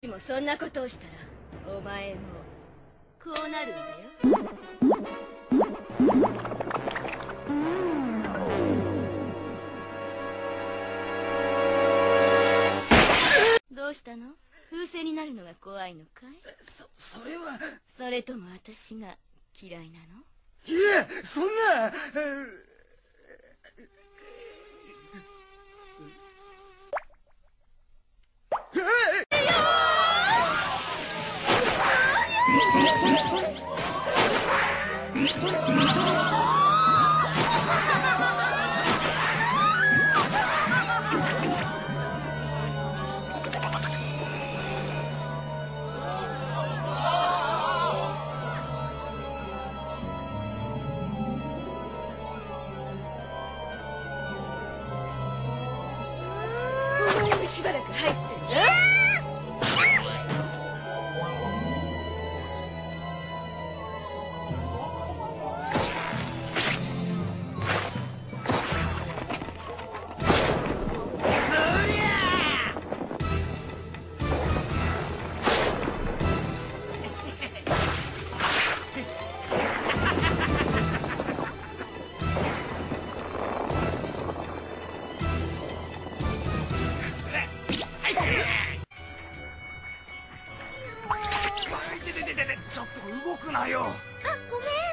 でもそんなことをしたらお前もこうなるんだよ。どうしたの？風船になるのが怖いのかい？そそれは。それとも私が嫌いなの？いえそんなしばらく入ってんだちょっと動くなよ。あごめん。